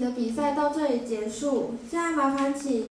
的比赛到这里结束，现在麻烦请。